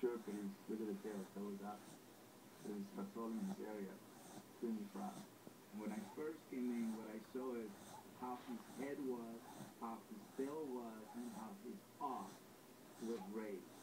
sure because look at the tail, so was up. So he's patrolling this area, extremely proud. And when I first came in, what I saw is how his head was, how his tail was, and how his paw was raised.